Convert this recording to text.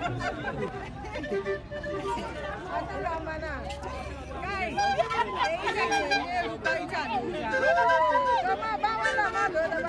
阿叔大妈呐，来，来一下，来一下，来一下，大妈大妈大妈，大妈。